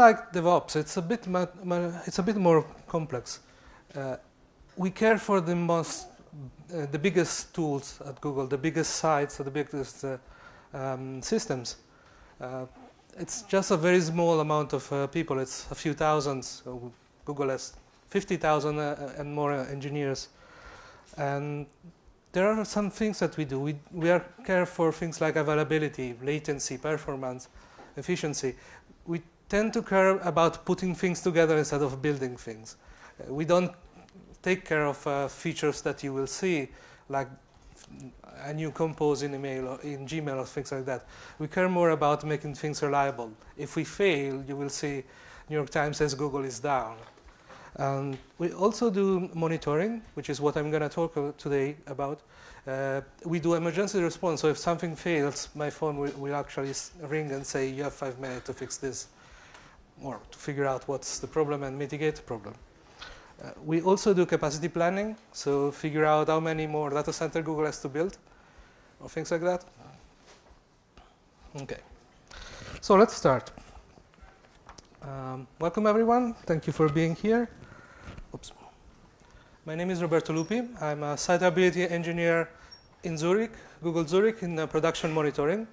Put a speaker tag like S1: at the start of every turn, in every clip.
S1: like DevOps. It's a bit, it's a bit more complex. Uh, we care for the most, uh, the biggest tools at Google, the biggest sites, the biggest uh, um, systems. Uh, it's just a very small amount of uh, people. It's a few thousands. So Google has 50,000 uh, and more engineers. And there are some things that we do. We, we are care for things like availability, latency, performance, efficiency. We tend to care about putting things together instead of building things. Uh, we don't take care of uh, features that you will see, like a new compose in email or in Gmail or things like that. We care more about making things reliable. If we fail, you will see New York Times says Google is down. Um, we also do monitoring, which is what I'm going to talk today about. Uh, we do emergency response, so if something fails, my phone will, will, actually ring and say, you have five minutes to fix this, or to figure out what's the problem and mitigate the problem. Uh, we also do capacity planning, so figure out how many more data center Google has to build, or things like that. Okay, so let's start. Um, welcome everyone, thank you for being here. Oops. My name is Roberto Lupi. I'm a site engineer in Zurich, Google Zurich, in production monitoring.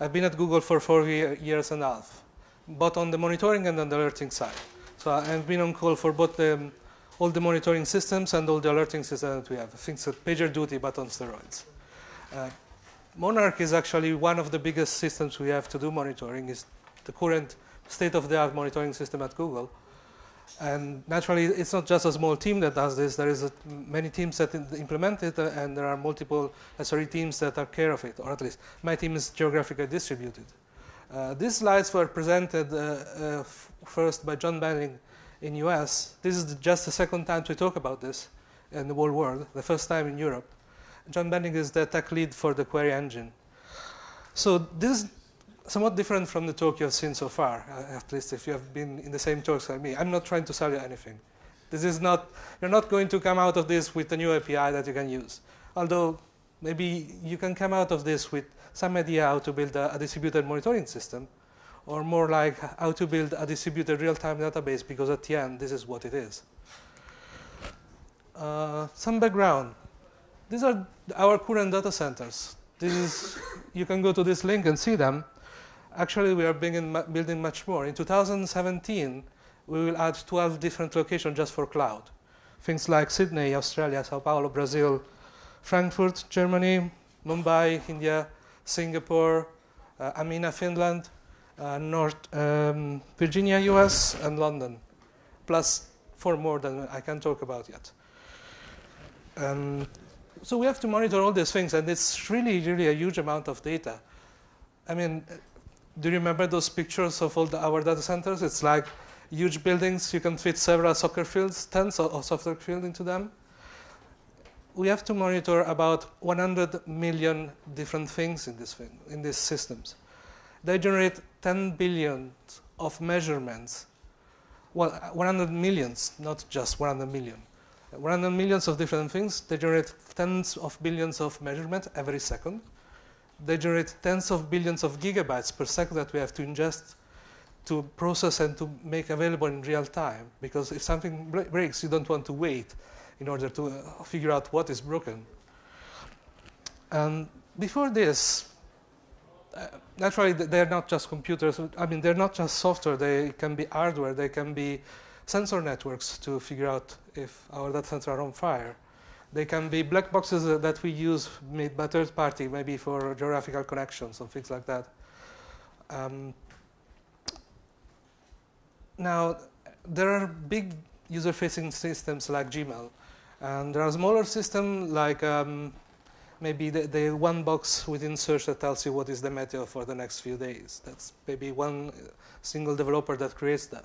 S1: I've been at Google for four years and a half, both on the monitoring and on the alerting side. So I've been on call for both the, all the monitoring systems and all the alerting systems that we have. Things like PagerDuty, but on steroids. Uh, Monarch is actually one of the biggest systems we have to do monitoring. is the current state-of-the-art monitoring system at Google. And naturally, it's not just a small team that does this. There is a, many teams that implement it, uh, and there are multiple SRE teams that take care of it, or at least my team is geographically distributed. Uh, these slides were presented uh, uh first by John Benning in US. This is just the second time we talk about this in the whole world, the first time in Europe. John Benning is the tech lead for the query engine. So this is somewhat different from the talk you have seen so far, uh, at least if you have been in the same talks like me. I'm not trying to sell you anything. This is not, you're not going to come out of this with a new API that you can use. Although maybe you can come out of this with some idea how to build a, a distributed monitoring system, or more like how to build a distributed real-time database, because at the end, this is what it is. Uh, some background. These are our current data centers. This is, you can go to this link and see them. Actually, we are building much more. In 2017, we will add 12 different locations just for cloud. Things like Sydney, Australia, Sao Paulo, Brazil, Frankfurt, Germany, Mumbai, India, Singapore, uh, Hamina, Finland, uh, North um, Virginia, US, and London, plus four more than I can talk about yet. Um, so we have to monitor all these things, and it's really, really a huge amount of data. I mean, do you remember those pictures of all the, our data centers? It's like huge buildings. You can fit several soccer fields, tens of, of soccer fields into them. We have to monitor about 100 million different things in, this thing, in these systems. They generate 10 billion of measurements. Well, 100 millions, not just 100 million. 100 millions of different things. They generate tens of billions of measurements every second they generate tens of billions of gigabytes per second that we have to ingest to process and to make available in real time. Because if something breaks, you don't want to wait in order to uh, figure out what is broken. And before this, uh, naturally, they're not just computers. I mean, they're not just software. They can be hardware. They can be sensor networks to figure out if our data centers are on fire. They can be black boxes that we use made by third party, maybe for geographical connections or things like that. Um, now, there are big user-facing systems like Gmail, and there are smaller systems like um, maybe the, the, one box within search that tells you what is the meta for the next few days. That's maybe one single developer that creates that.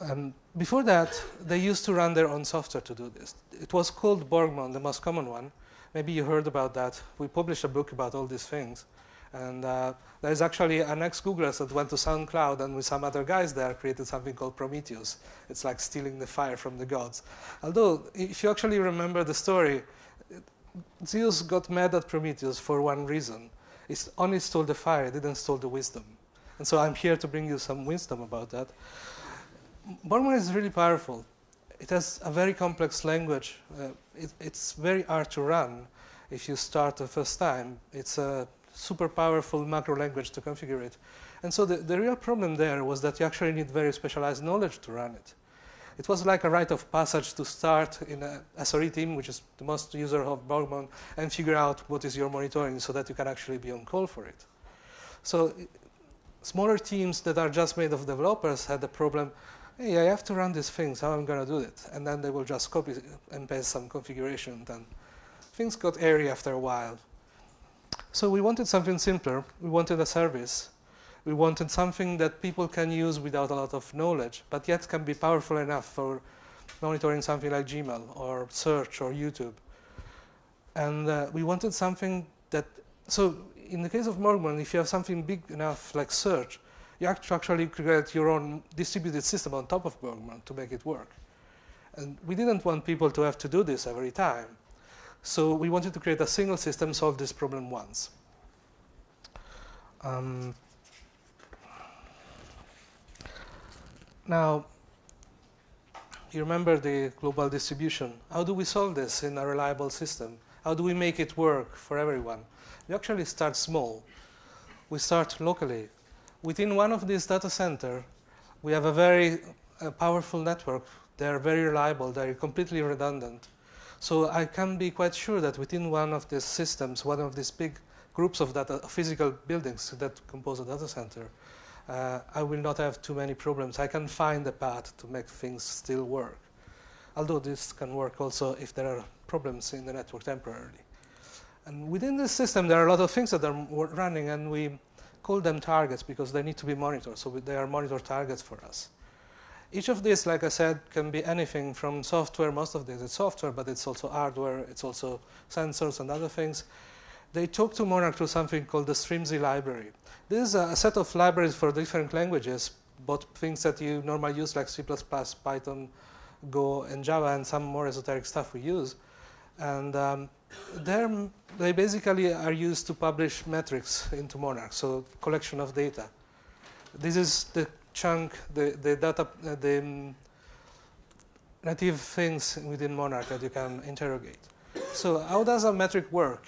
S1: Um, before that, they used to run their own software to do this. It was called Borgmon, the most common one. Maybe you heard about that. We published a book about all these things. And uh, there's actually an ex-Googler that went to SoundCloud and with some other guys there created something called Prometheus. It's like stealing the fire from the gods. Although, if you actually remember the story, Zeus got mad at Prometheus for one reason. He only stole the fire, didn't steal the wisdom. And so I'm here to bring you some wisdom about that. Borgmon is really powerful. It has a very complex language. Uh, it, it's very hard to run if you start the first time. It's a super powerful macro language to configure it. And so the, the real problem there was that you actually need very specialized knowledge to run it. It was like a rite of passage to start in a SRE team, which is the most user of Borgmon, and figure out what is your monitoring so that you can actually be on call for it. So smaller teams that are just made of developers had the problem, hey, I have to run these things, how am I going to do it? And then they will just copy and paste some configuration. Then things got airy after a while. So we wanted something simpler. We wanted a service we wanted something that people can use without a lot of knowledge, but yet can be powerful enough for monitoring something like Gmail or search or YouTube. And uh, we wanted something that, so in the case of Borgmon, if you have something big enough like search, you actually create your own distributed system on top of Borgmon to make it work. And we didn't want people to have to do this every time. So we wanted to create a single system, solve this problem once. Um, Now, you remember the global distribution. How do we solve this in a reliable system? How do we make it work for everyone? We actually start small. We start locally. Within one of these data centers, we have a very powerful network. They're very reliable. They're completely redundant. So I can be quite sure that within one of these systems, one of these big groups of data, physical buildings that compose a data center, uh, I will not have too many problems. I can find a path to make things still work. Although this can work also if there are problems in the network temporarily. And within this system, there are a lot of things that are running, and we call them targets because they need to be monitored. So they are monitor targets for us. Each of these, like I said, can be anything from software. Most of this is software, but it's also hardware. It's also sensors and other things. They talk to Monarch through something called the Streamzy library. This is a set of libraries for different languages, both things that you normally use like C++, Python, Go, and Java, and some more esoteric stuff we use. And um, they basically are used to publish metrics into Monarch, so collection of data. This is the chunk, the, the data, uh, the um, native things within Monarch that you can interrogate. So how does a metric work?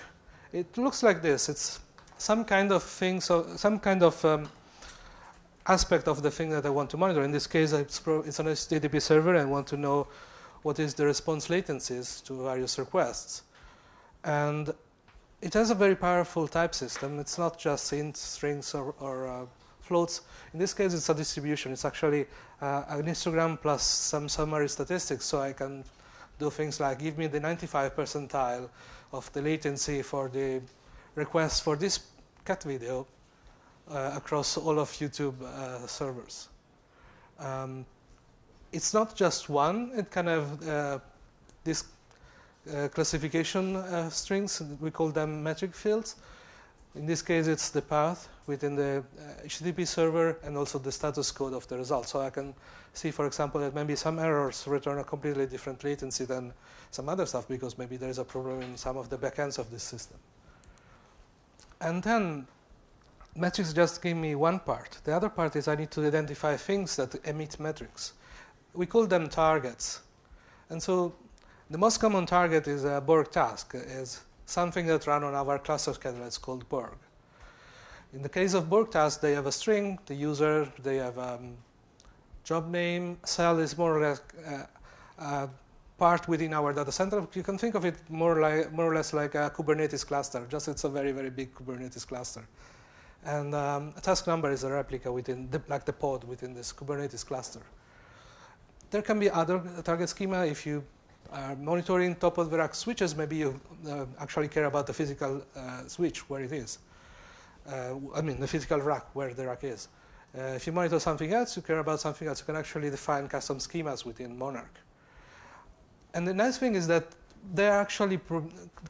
S1: It looks like this. It's some kind of thing, so some kind of um, aspect of the thing that I want to monitor. In this case, it's, it's an HTTP server and I want to know what is the response latencies to various requests. And it has a very powerful type system. It's not just int, strings, or, or uh, floats. In this case, it's a distribution. It's actually uh, an histogram plus some summary statistics, so I can do things like give me the 95 percentile of the latency for the requests for this cat video uh, across all of YouTube uh, servers. Um, it's not just one, it can have uh, this uh, classification uh, strings, we call them metric fields. In this case, it's the path within the HTTP uh, server and also the status code of the result. So I can see, for example, that maybe some errors return a completely different latency than some other stuff because maybe there is a problem in some of the backends of this system. And then metrics just give me one part. The other part is I need to identify things that emit metrics. We call them targets. And so the most common target is a Borg task, is something that run on our cluster scheduler. It's called Borg. In the case of Borg task, they have a string, the user, they have a um, job name. Cell is more or less uh, part within our data center. You can think of it more, like, more or less like a Kubernetes cluster, just it's a very, very big Kubernetes cluster. And um, a task number is a replica within, the, like the pod within this Kubernetes cluster. There can be other target schema if you are monitoring top of the rack switches, maybe you uh, actually care about the physical uh, switch where it is. Uh, I mean, the physical rack where the rack is. Uh, if you monitor something else, you care about something else. You can actually define custom schemas within Monarch. And the nice thing is that they actually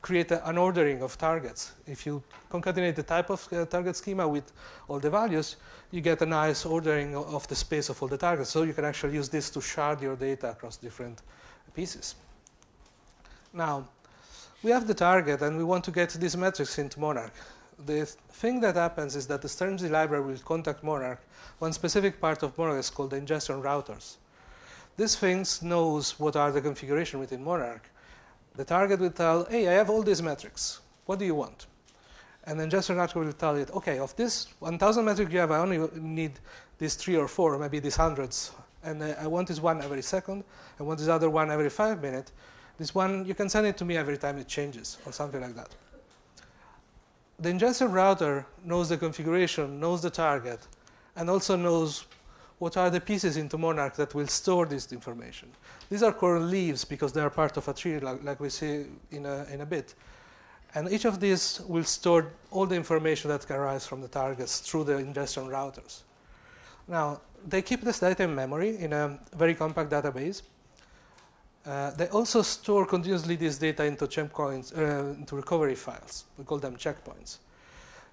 S1: create an ordering of targets. If you concatenate the type of uh, target schema with all the values, you get a nice ordering of the space of all the targets. So you can actually use this to shard your data across different pieces. Now, we have the target and we want to get these metrics into Monarch. the thing that happens is that the Streamzy library will contact Monarch. One specific part of Monarch is called the ingestion routers. This thing knows what are the configuration within Monarch. The target will tell, hey, I have all these metrics. What do you want? And then ingestion router will tell it, okay, of this 1,000 metrics you have, I only need these three or four, maybe these hundreds. And uh, I want this one every second. I want this other one every five minutes. This one, you can send it to me every time it changes or something like that. The ingestion router knows the configuration, knows the target, and also knows what are the pieces into Monarch that will store this information. These are called leaves because they are part of a tree, like, like we see in a, in a bit. And each of these will store all the information that can arise from the targets through the ingestion routers. Now, they keep this data in memory in a very compact database. Uh, they also store continuously this data into checkpoints, uh, into recovery files. We call them checkpoints.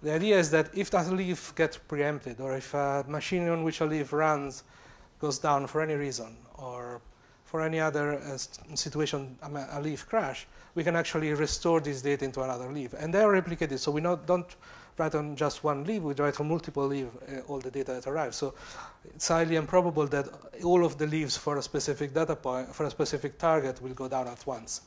S1: The idea is that if that leaf gets preempted, or if a machine on which a leaf runs goes down for any reason, or for any other uh, situation, a leaf crash, we can actually restore this data into another leaf. And they are replicated, so we not, don't write on just one leaf, we write on multiple leaves uh, all the data that arrives. So it's highly improbable that all of the leaves for a specific data point, for a specific target, will go down at once.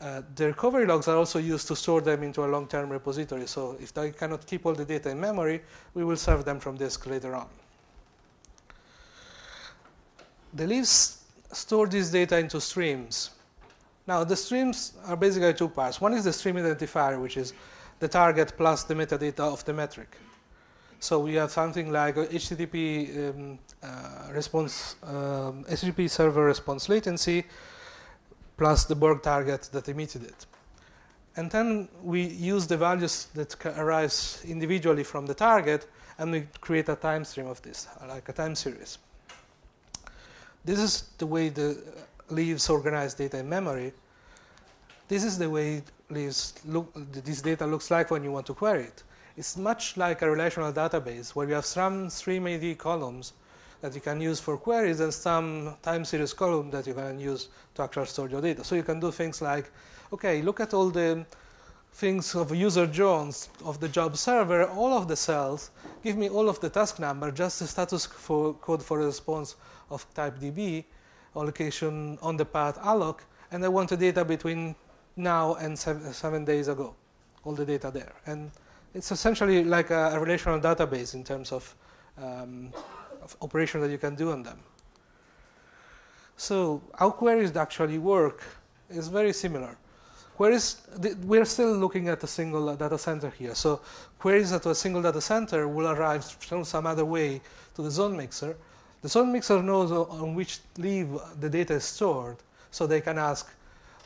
S1: Uh, the recovery logs are also used to store them into a long-term repository. So if they cannot keep all the data in memory, we will serve them from disk later on. The leaves store this data into streams. Now, the streams are basically two parts. One is the stream identifier, which is the target plus the metadata of the metric. So we have something like HTTP um, uh, response, um, HTTP server response latency plus the Borg target that emitted it. And then we use the values that arise individually from the target and we create a time stream of this, like a time series. This is the way the leaves organize data in memory. This is the way look, this data looks like when you want to query it. It's much like a relational database where you have some stream ID columns that you can use for queries and some time series column that you can use to actually store your data. So you can do things like, okay, look at all the things of user Jones of the job server, all of the cells, give me all of the task number, just the status for code for response of type DB, allocation on the path alloc, and I want the data between now and seven, seven days ago, all the data there. And it's essentially like a, a relational database in terms of, um, of operation that you can do on them. So how queries actually work is very similar. Queries, we're still looking at a single data center here. So queries at a single data center will arrive from some other way to the zone mixer. The zone mixer knows on which leaf the data is stored, so they can ask,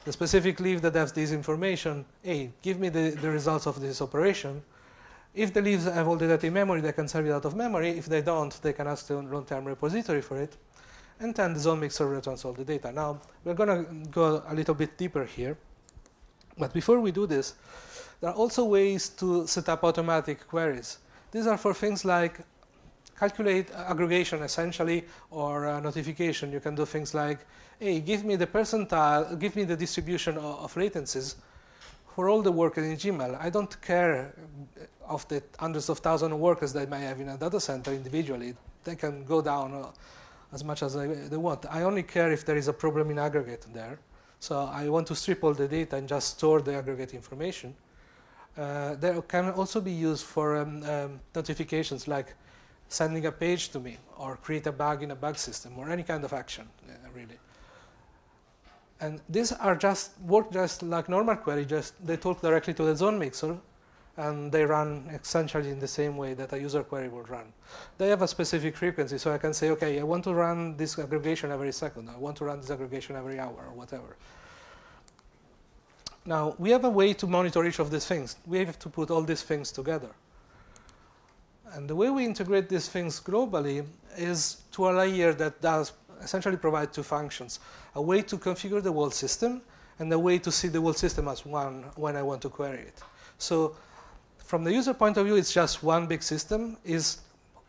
S1: the specific leaf that has this information, hey, give me the, the results of this operation. If the leaves have all the data in memory, they can serve it out of memory. If they don't, they can ask the long-term repository for it. And then the zone mixer returns all the data. Now, we're going to go a little bit deeper here. But before we do this, there are also ways to set up automatic queries. These are for things like calculate aggregation essentially or uh, notification. You can do things like, hey, give me the percentile, give me the distribution of, of latencies for all the workers in Gmail. I don't care of the hundreds of thousands of workers that I may have in a data center individually. They can go down uh, as much as they, they want. I only care if there is a problem in aggregate there. So I want to strip all the data and just store the aggregate information. Uh, can also be used for um, um, notifications like sending a page to me or create a bug in a bug system or any kind of action, uh, really. And these are just work just like normal query, just they talk directly to the zone mixer and they run essentially in the same way that a user query would run. They have a specific frequency, so I can say, okay, I want to run this aggregation every second, I want to run this aggregation every hour, or whatever. Now, we have a way to monitor each of these things. We have to put all these things together. And the way we integrate these things globally is to a layer that does essentially provide two functions. A way to configure the whole system and a way to see the whole system as one when I want to query it. So from the user point of view, it's just one big system. Is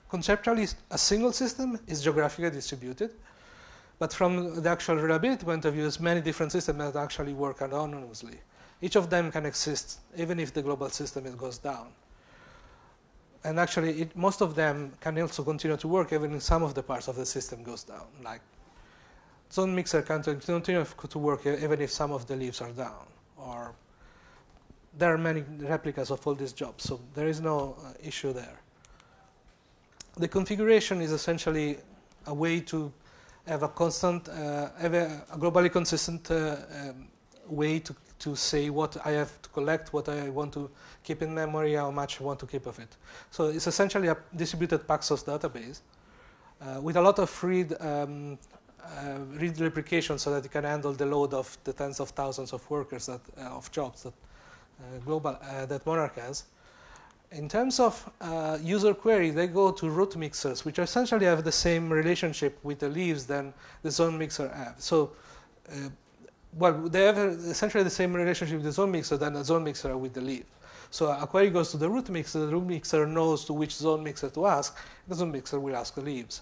S1: conceptually a single system, is geographically distributed. But from the actual reliability point of view, it's many different systems that actually work autonomously. Each of them can exist, even if the global system goes down. And actually, it, most of them can also continue to work even if some of the parts of the system goes down. Like zone mixer can continue to work even if some of the leaves are down. Or there are many replicas of all these jobs, so there is no uh, issue there. The configuration is essentially a way to have a constant, uh, have a, a, globally consistent uh, um, way to, to say what I have to collect, what I want to keep in memory, how much I want to keep of it. So it's essentially a distributed Paxos database uh, with a lot of read, um, uh, read replication so that it can handle the load of the tens of thousands of workers, that, uh, of jobs that, uh, global, uh, that Monarch has. In terms of uh, user query, they go to root mixers, which essentially have the same relationship with the leaves than the zone mixer have. So, uh, well, they have essentially the same relationship with the zone mixer than the zone mixer with the leaf. So a query goes to the root mixer, the root mixer knows to which zone mixer to ask, the zone mixer will ask the leaves.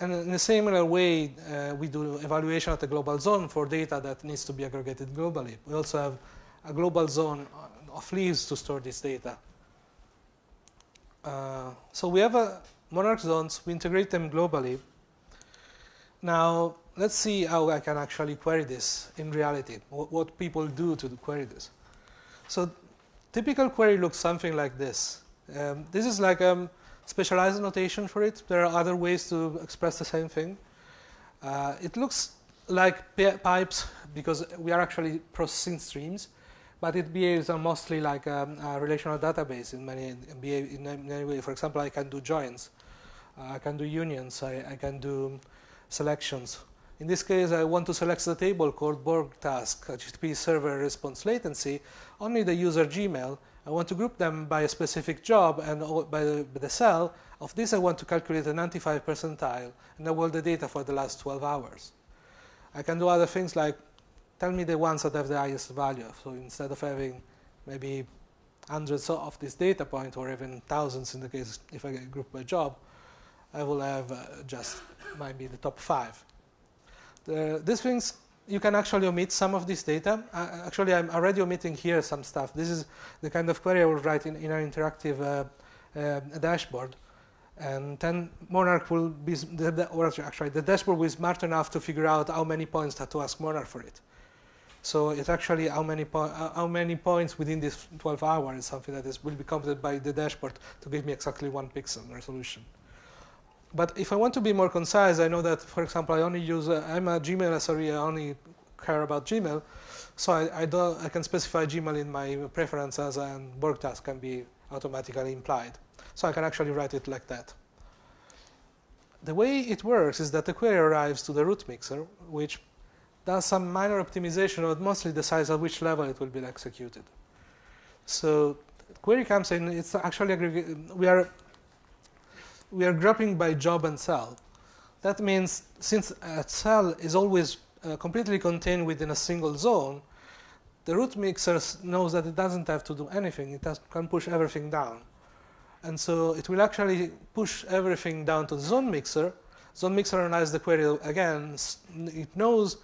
S1: And in a similar way, uh, we do evaluation at the global zone for data that needs to be aggregated globally. We also have a global zone of leaves to store this data. Uh, so we have a monarch zones, we integrate them globally. Now, let's see how I can actually query this in reality, what, what people do to query this. So typical query looks something like this. Um, this is like a specialized notation for it. There are other ways to express the same thing. Uh, it looks like pipes because we are actually processing streams but it behaves mostly like a, a, relational database in many, in many ways. For example, I can do joins, uh, I can do unions, I, I, can do selections. In this case, I want to select the table called Borg task, HTTP server response latency, only the user Gmail. I want to group them by a specific job and by the, cell. Of this, I want to calculate a 95 percentile and all the data for the last 12 hours. I can do other things like tell me the ones that have the highest value. So instead of having maybe hundreds of this data point or even thousands in the case if I group by job, I will have uh, just maybe the top five. The, these things, you can actually omit some of this data. Uh, actually, I'm already omitting here some stuff. This is the kind of query I will write in, in an interactive uh, uh dashboard. And then Monarch will be, or actually, the dashboard will be smart enough to figure out how many points to ask Monarch for it. So it's actually how many, uh, how many points within this 12 hours is something that is, will be computed by the dashboard to give me exactly one pixel resolution. But if I want to be more concise, I know that, for example, I only use, uh, I'm a Gmail SRE, I only care about Gmail. So I, I, don't, I can specify Gmail in my preferences and Borg tasks can be automatically implied. So I can actually write it like that. The way it works is that the query arrives to the root mixer, which does some minor optimization, but mostly decides at which level it will be executed. So query comes in, it's actually we are we are grouping by job and cell. That means since a cell is always uh, completely contained within a single zone, the root mixer knows that it doesn't have to do anything. It has, can push everything down. And so it will actually push everything down to the zone mixer. Zone mixer analyzes the query again. It knows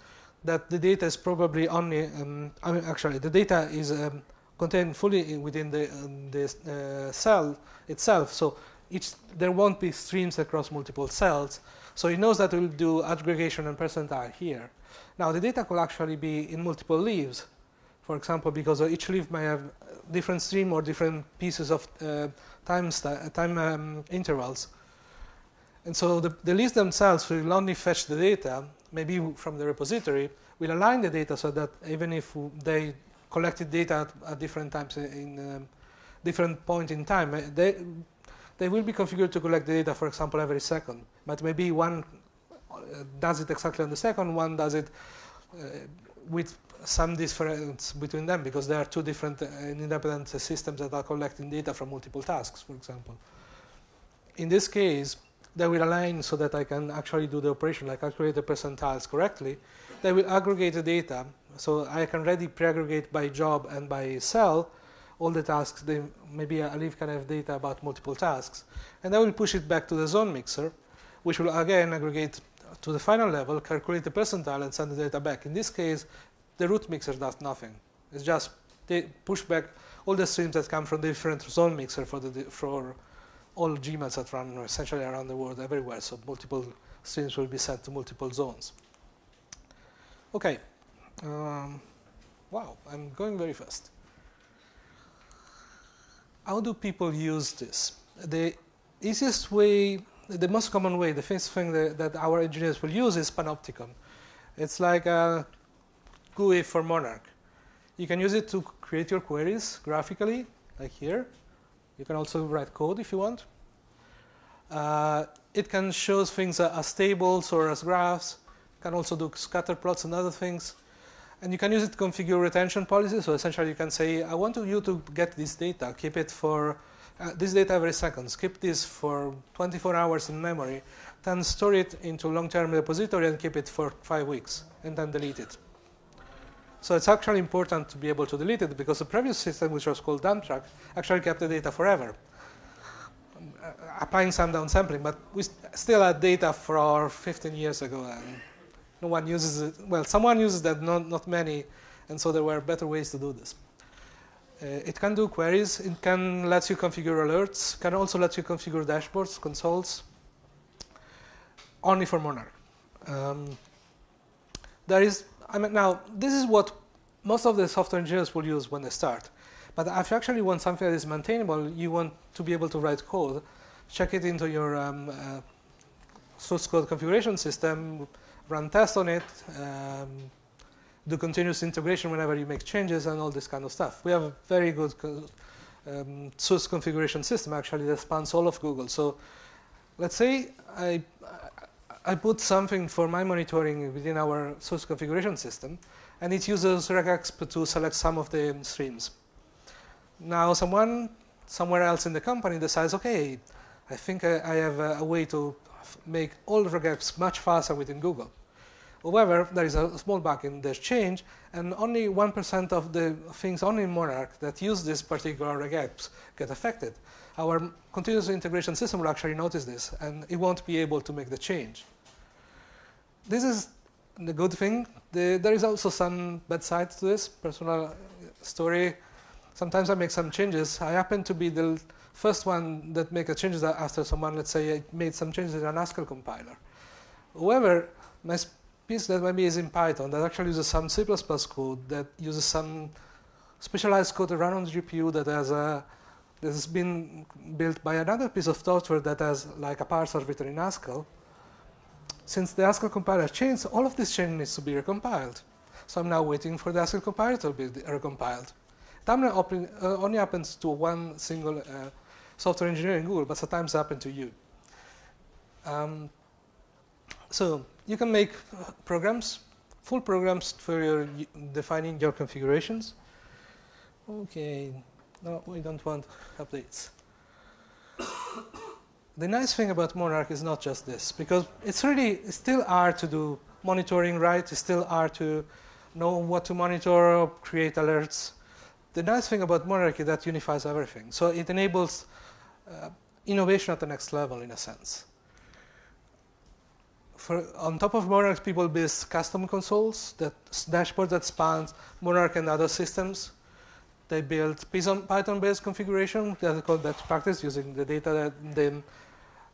S1: that the data is probably only, um, I mean, actually, the data is um, contained fully within the, um, the uh, cell itself. So each, there won't be streams across multiple cells. So it knows that we'll do aggregation and percentile here. Now, the data could actually be in multiple leaves, for example, because each leaf may have different stream or different pieces of uh, time, time um, intervals. And so the, the leaves themselves will only fetch the data maybe from the repository, will align the data so that even if they collected data at, at different times in um, different point in time, they, they will be configured to collect the data, for example, every second. But maybe one uh, does it exactly on the second, one does it uh, with some difference between them because there are two different uh, independent systems that are collecting data from multiple tasks, for example. In this case, they will align so that I can actually do the operation, like calculate the percentiles correctly. They will aggregate the data, so I can already pre-aggregate by job and by cell all the tasks. They, maybe leaf can have data about multiple tasks. And I will push it back to the zone mixer, which will again aggregate to the final level, calculate the percentile, and send the data back. In this case, the root mixer does nothing. It's just they push back all the streams that come from the different zone mixer for the for all Gmails that run essentially around the world everywhere. So multiple streams will be sent to multiple zones. Okay. Um, wow, I'm going very fast. How do people use this? The easiest way, the most common way, the first thing that, that our engineers will use is Panopticon. It's like a GUI for Monarch. You can use it to create your queries graphically, like here. You can also write code if you want. Uh, it can show things as tables or as graphs. You can also do scatter plots and other things. And you can use it to configure retention policies. So essentially, you can say, I want you to get this data, keep it for uh, this data every second, keep this for 24 hours in memory, then store it into long-term repository and keep it for five weeks, and then delete it. So it's actually important to be able to delete it because the previous system, which was called dumptrack, actually kept the data forever, uh, applying some downsampling. But we st still had data for 15 years ago, and no one uses it. Well, someone uses that, not, not many, and so there were better ways to do this. Uh, it can do queries. It can let you configure alerts. Can also let you configure dashboards, consoles, only for Monarch. Um, there is, I mean, now this is what most of the software engineers will use when they start. But if you actually want something that is maintainable, you want to be able to write code, check it into your um, uh, source code configuration system, run tests on it, um, do continuous integration whenever you make changes, and all this kind of stuff. We have a very good um, source configuration system actually that spans all of Google. So let's say I, I put something for my monitoring within our source configuration system, and it uses regex to select some of the streams. Now someone somewhere else in the company decides, okay, I think I, I have a, a, way to make all regex much faster within Google. However, there is a small bug in this change, and only 1% of the things only in Monarch that use this particular regex get affected. Our continuous integration system will actually notice this, and it won't be able to make the change. This is the good thing. The, there is also some bad side to this personal story. Sometimes I make some changes. I happen to be the first one that make a changes after someone, let's say, made some changes in an Haskell compiler. However, my piece that maybe is in Python that actually uses some C++ code that uses some specialized code to run on the GPU that has a that has been built by another piece of software that has like a parser written in Haskell. Since the Haskell compiler changed, all of this change needs to be recompiled. So I'm now waiting for the Haskell compiler to be recompiled. It uh, only happens to one single uh, software engineer in Google, but sometimes happen to you. Um, so you can make uh, programs, full programs for your defining your configurations. Okay, no, we don't want updates. the nice thing about Monarch is not just this, because it's really it's still hard to do monitoring right. It's still hard to know what to monitor, create alerts. The nice thing about Monarch is that unifies everything. So it enables uh, innovation at the next level, in a sense for, on top of Monarch, people build custom consoles, that dashboards that spans Monarch and other systems. They build Python-based configuration that called best practice using the data that the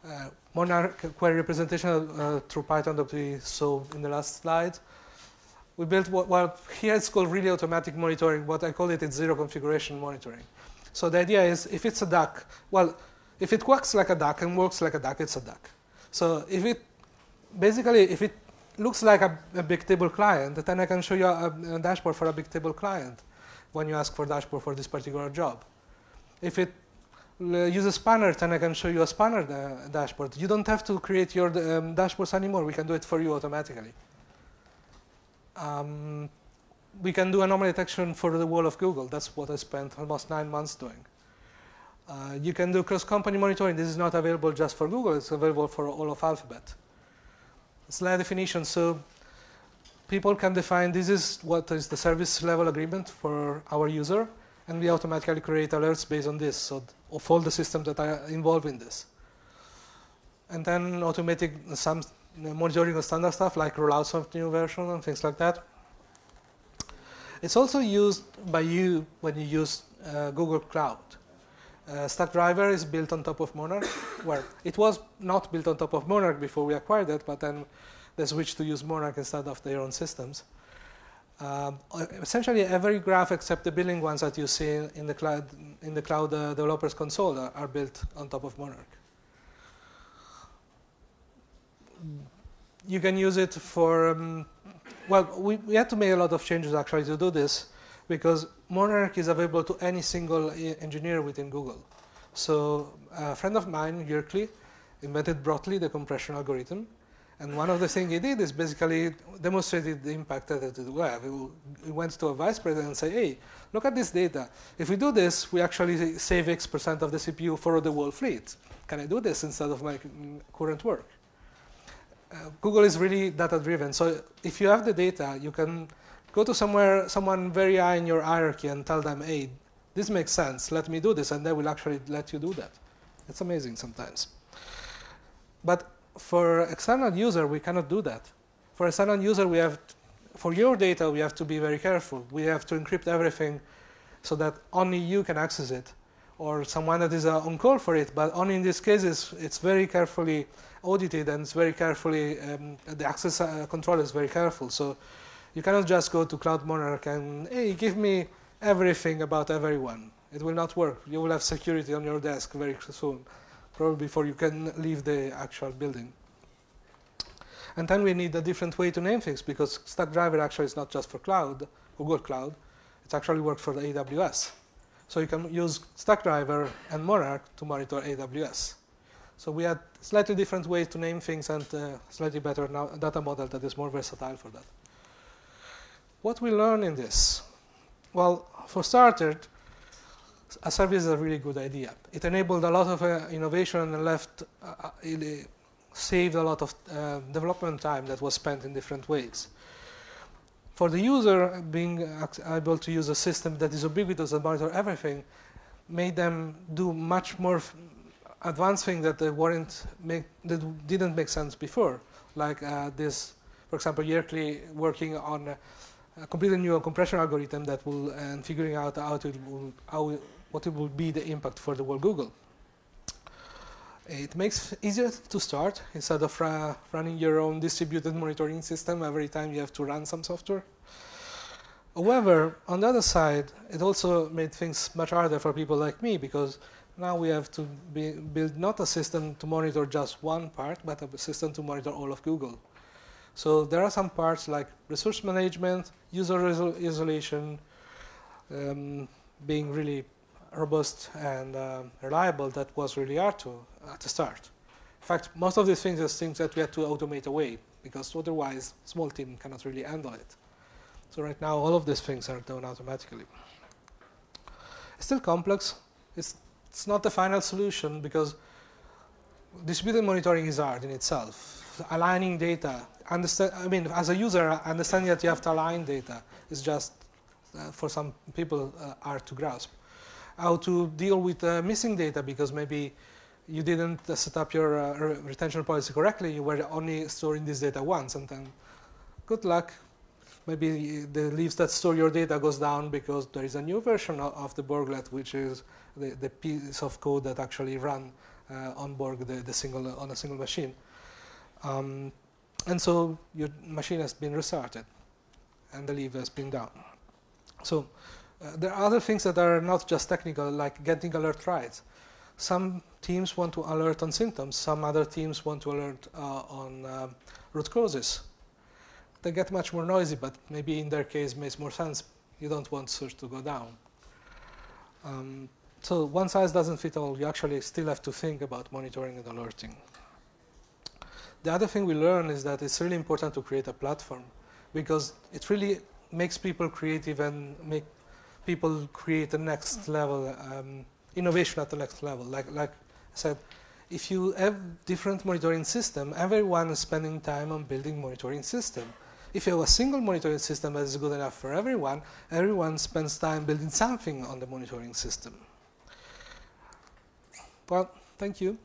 S1: uh, Monarch query representation uh, through Python that we saw in the last slide. We built what, well, here it's called really automatic monitoring. What I call it, it is zero configuration monitoring. So the idea is if it's a duck, well, if it quacks like a duck and works like a duck, it's a duck. So if it basically, if it looks like a, a Bigtable client, then I can show you a, a, dashboard for a Bigtable client when you ask for dashboard for this particular job. If it uses Spanner, then I can show you a Spanner uh, dashboard. You don't have to create your um, dashboards anymore. We can do it for you automatically. Um, we can do anomaly detection for the wall of Google. That's what I spent almost nine months doing. Uh, you can do cross-company monitoring. This is not available just for Google. It's available for all of Alphabet. Slide definition. So people can define this is what is the service level agreement for our user, and we automatically create alerts based on this, so of all the systems that are involved in this. And then automatic some monitoring of standard stuff like rollouts of new version and things like that. It's also used by you when you use uh, Google Cloud. Uh, Stackdriver is built on top of Monarch. well, it was not built on top of Monarch before we acquired it, but then they switched to use Monarch instead of their own systems. Um, essentially, every graph except the billing ones that you see in the cloud, in the cloud uh, developers console are, are, built on top of Monarch. You can use it for, um, well, we, we had to make a lot of changes actually to do this because Monarch is available to any single engineer within Google. So a friend of mine, Jyrki, invented Brotli, the compression algorithm, and one of the things he did is basically demonstrated the impact that it would have. He went to a vice president and said, hey, look at this data. If we do this, we actually save X percent of the CPU for the whole fleet. Can I do this instead of my current work? Uh, Google is really data driven. So if you have the data, you can go to somewhere, someone very high in your hierarchy and tell them, hey, this makes sense. Let me do this. And they will actually let you do that. It's amazing sometimes. But for external user, we cannot do that. For external user, we have, for your data, we have to be very careful. We have to encrypt everything so that only you can access it, or someone that is uh, on call for it. But only in these cases, it's, very carefully audited and it's very carefully, um, the access uh, control is very careful. So you cannot just go to Cloud Monarch and, hey, give me everything about everyone. It will not work. You will have security on your desk very soon probably before you can leave the actual building. And then we need a different way to name things because Stackdriver actually is not just for cloud, Google Cloud. It actually works for the AWS. So you can use Stackdriver and Monarch to monitor AWS. So we had slightly different ways to name things and uh, slightly better data model that is more versatile for that. What we learn in this? Well, for starters, a service is a really good idea. It enabled a lot of uh, innovation and left, uh, uh it saved a lot of uh, development time that was spent in different ways. For the user, being able to use a system that is ubiquitous and monitor everything made them do much more advanced things that they weren't make, that didn't make sense before, like uh, this, for example, Jyrki working on a completely new compression algorithm that will and figuring out how will how what it will be the impact for the whole Google. It makes easier to start instead of running your own distributed monitoring system every time you have to run some software. However, on the other side, it also made things much harder for people like me because now we have to be, build not a system to monitor just one part, but a system to monitor all of Google. So there are some parts like resource management, user isolation, um, being really robust and uh, reliable that was really hard to at the start. In fact, most of these things are things that we had to automate away because otherwise small team cannot really handle it. So right now all of these things are done automatically. It's still complex. It's, it's not the final solution because distributed monitoring is hard in itself. Aligning data, understand, I mean, as a user, understanding that you have to align data is just, uh, for some people, uh, hard to grasp how to deal with uh, missing data because maybe you didn't uh, set up your uh, retention policy correctly. You were only storing this data once, and then good luck. Maybe the leaves that store your data goes down because there is a new version of the Borglet, which is the, the piece of code that actually run uh, on Borg the, the, single on a single machine. Um, and so your machine has been restarted, and the lever has been down. So uh, there are other things that are not just technical, like getting alert right. Some teams want to alert on symptoms. Some other teams want to alert uh, on um, root causes. They get much more noisy, but maybe in their case makes more sense. You don't want search to go down. Um, so one size doesn't fit all. You actually still have to think about monitoring and alerting. The other thing we learn is that it's really important to create a platform because it really makes people creative and make people create the next level, um, innovation at the next level. Like, like I said, if you have different monitoring system, everyone is spending time on building monitoring system. If you have a single monitoring system that is good enough for everyone, everyone spends time building something on the monitoring system. Well, thank you.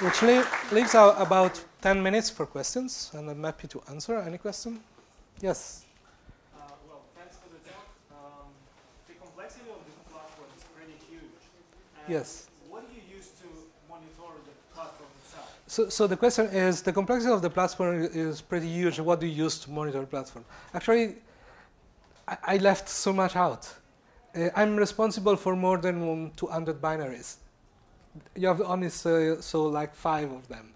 S1: Which leaves out about 10 minutes for questions, and I'm happy to answer any question. Yes?
S2: Uh, well, thanks for the talk. Um, the complexity of the platform is pretty huge.
S1: yes.
S2: What do you use to monitor the platform itself?
S1: So, so the question is, the complexity of the platform is pretty huge. What do you use to monitor the platform? Actually, I, I left so much out. Uh, I'm responsible for more than 200 binaries. You have only so, so like five of them.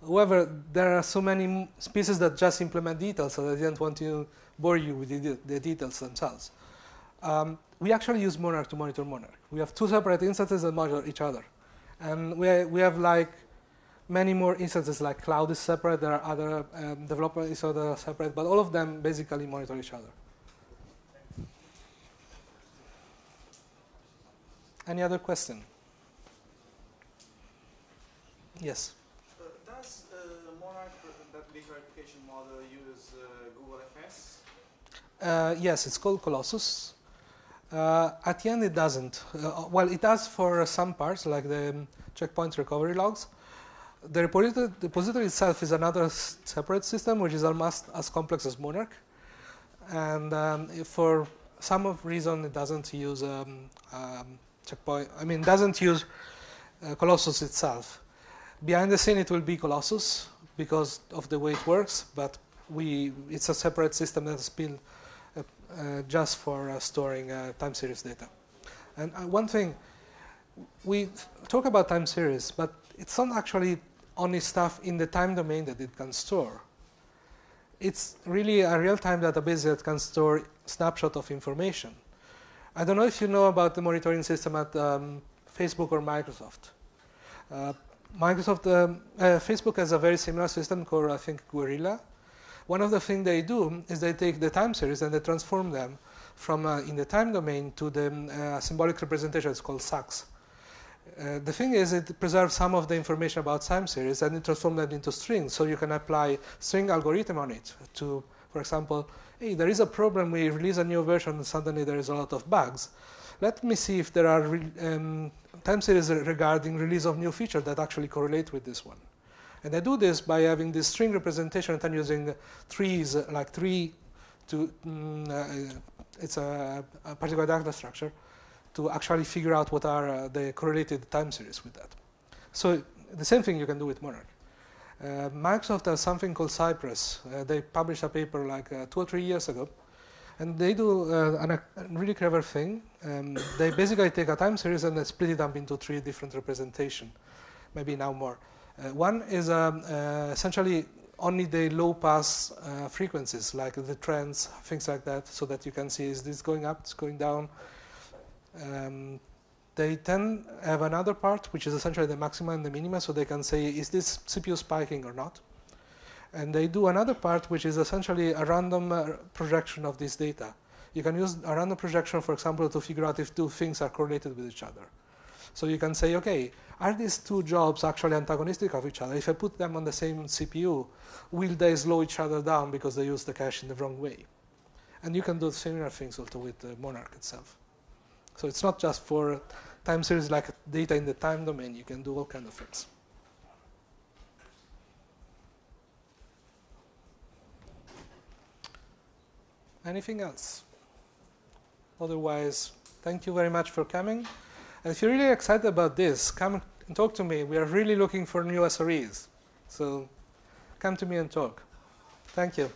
S1: However, there are so many species that just implement details, so I didn't want to bore you with the, details themselves. Um, we actually use Monarch to monitor Monarch. We have two separate instances that monitor each other. And we, we have like many more instances, like Cloud is separate, there are other um, developers that are separate, but all of them basically monitor each other. Any other question? Yes.
S3: Uh, does uh, Monarch, that big verification model, use uh, Google FS?
S1: Uh, yes, it's called Colossus. Uh, at the end, it doesn't. Uh, well, it does for some parts, like the um, checkpoint recovery logs. The repository, the repository itself is another separate system, which is almost as complex as Monarch. And um, for some reason, it doesn't use um, um, checkpoint. I mean, doesn't use uh, Colossus itself. Behind the scene, it will be Colossus because of the way it works, but we it's a separate system that's built uh, uh, just for uh, storing uh, time series data. And uh, one thing, we talk about time series, but it's not actually only stuff in the time domain that it can store. It's really a real-time database that can store snapshot of information. I don't know if you know about the monitoring system at um, Facebook or Microsoft. Microsoft, um, uh, Facebook has a very similar system called, I think, Gorilla. One of the things they do is they take the time series and they transform them from uh, in the time domain to the um, uh, symbolic representation. It's called SAX. Uh, the thing is, it preserves some of the information about time series and it transforms them into strings, so you can apply string algorithm on it to, for example, hey, there is a problem, we release a new version and suddenly there is a lot of bugs. Let me see if there are um, time series regarding release of new feature that actually correlate with this one. And I do this by having this string representation and then using trees, like tree to, mm, uh, it's a, a, particular data structure to actually figure out what are uh, the correlated time series with that. So the same thing you can do with Monarch. Uh, Microsoft has something called Cypress. Uh, they published a paper like uh, two or three years ago, and they do a really clever thing. Um, they basically take a time series and they split it up into three different representations, maybe now more. one is um, essentially only the low pass uh, frequencies, like the trends, things like that, so that you can see is this going up, it's going down. Um, they then have another part, which is essentially the maxima and the minima, so they can say, is this CPU spiking or not? And they do another part, which is essentially a random uh, projection of this data. You can use a random projection, for example, to figure out if two things are correlated with each other. So you can say, okay, are these two jobs actually antagonistic of each other? If I put them on the same CPU, will they slow each other down because they use the cache in the wrong way? And you can do similar things also with the Monarch itself. So it's not just for time series like data in the time domain. You can do all kind of things. Anything else? Otherwise, thank you very much for coming. And if you're really excited about this, come and talk to me. We are really looking for new SREs. So come to me and talk. Thank you.